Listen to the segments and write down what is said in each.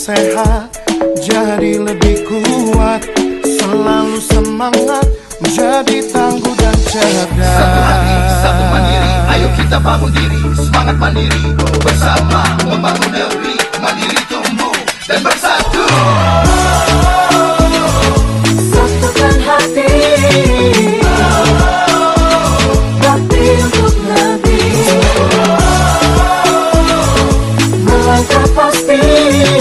sehat jadi lebih kuat. Selalu semangat menjadi tangguh dan cerdas. Satu hati, satu mandiri, ayo kita bangun diri Semangat mandiri, bersama membangun negeri Mandiri tumbuh dan bersatu. Satukan hati. Untuk lebih pasti.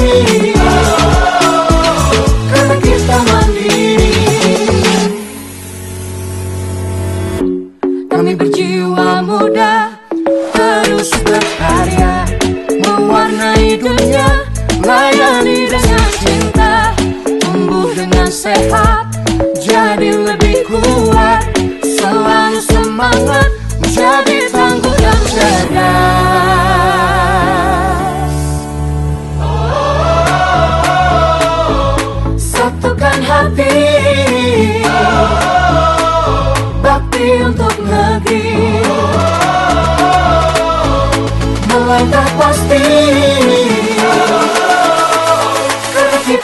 Kami berjiwa muda Terus berkarya Mewarnai dunia Layani dengan cinta Tumbuh dengan sehat Jadi lebih kuat Selalu semangat Menjadi tangguh dan cerdas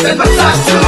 Sempre sasso